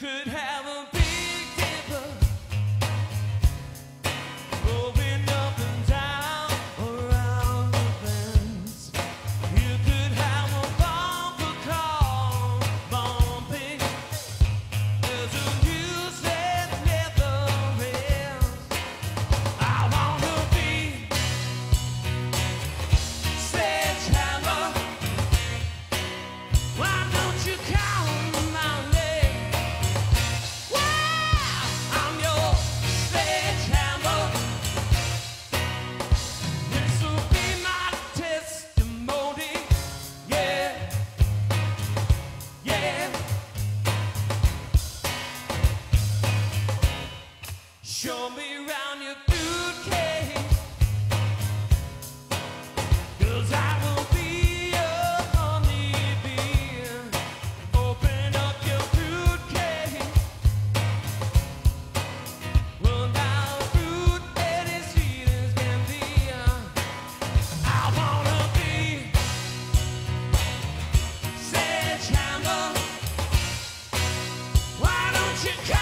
could Show me around your bootcase. Cause I will be a honeybee. Open up your bootcase. Well, now fruit that is sweet as can be. I wanna be Sedgehammer. Why don't you come?